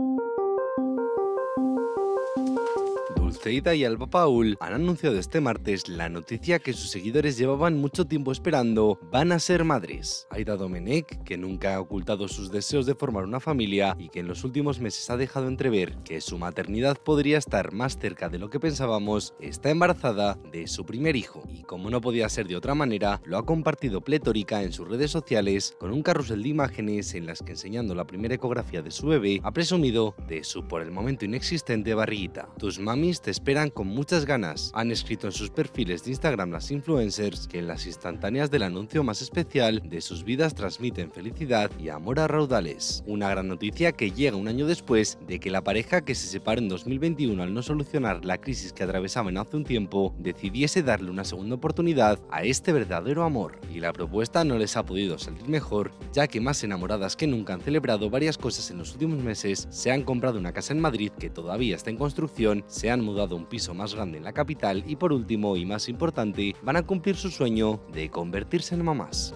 Thank you Dulceida y Alba Paul han anunciado este martes la noticia que sus seguidores llevaban mucho tiempo esperando. Van a ser madres. Aida Domenech, que nunca ha ocultado sus deseos de formar una familia y que en los últimos meses ha dejado entrever que su maternidad podría estar más cerca de lo que pensábamos, está embarazada de su primer hijo. Y como no podía ser de otra manera, lo ha compartido pletórica en sus redes sociales con un carrusel de imágenes en las que enseñando la primera ecografía de su bebé ha presumido de su por el momento inexistente barriguita. Tus mamis te esperan con muchas ganas. Han escrito en sus perfiles de Instagram las influencers que en las instantáneas del anuncio más especial de sus vidas transmiten felicidad y amor a raudales. Una gran noticia que llega un año después de que la pareja que se separó en 2021 al no solucionar la crisis que atravesaban hace un tiempo decidiese darle una segunda oportunidad a este verdadero amor. Y la propuesta no les ha podido salir mejor, ya que más enamoradas que nunca han celebrado varias cosas en los últimos meses, se han comprado una casa en Madrid que todavía está en construcción, se han mudado a un piso más grande en la capital y por último y más importante, van a cumplir su sueño de convertirse en mamás.